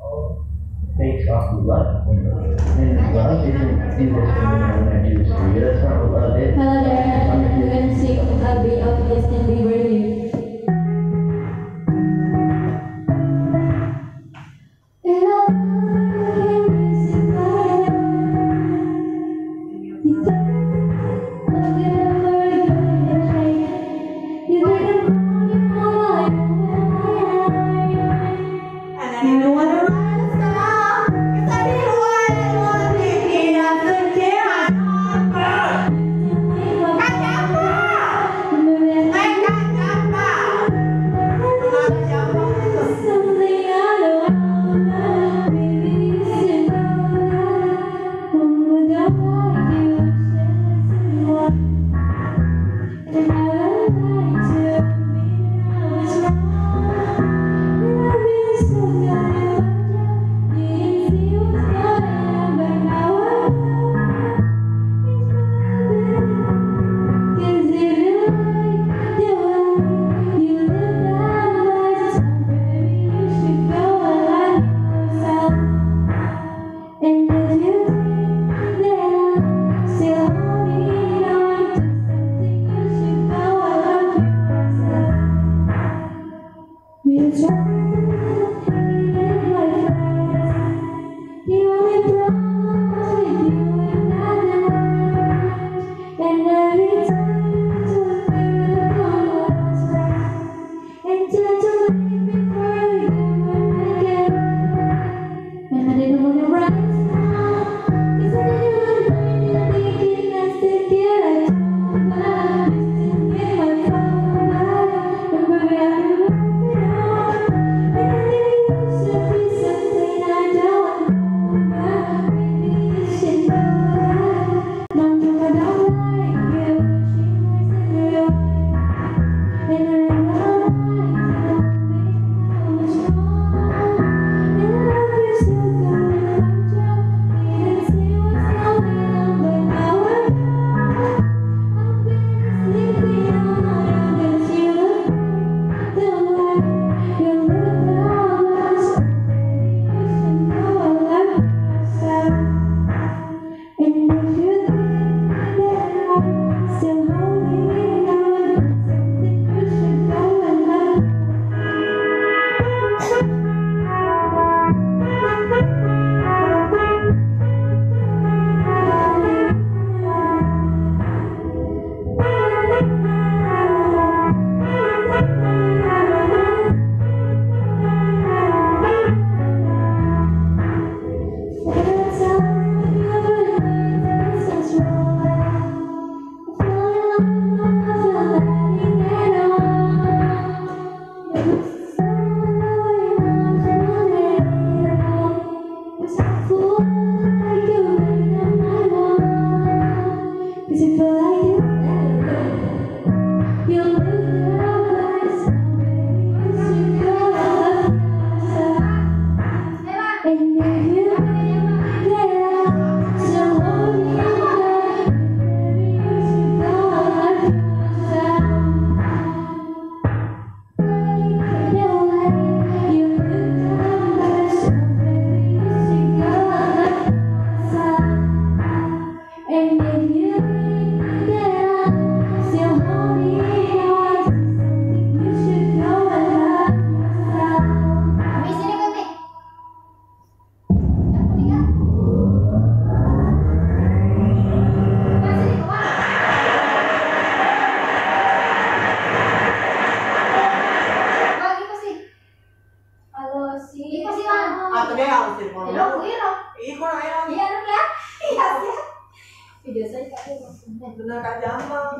Oh, Takes off blood and blood isn't indiscriminate when you see it. That's not what love is. Hello there. I'm going to sing a bit of Justin Bieber. for atau harus jadi polo iya iya sih video saya kak jamal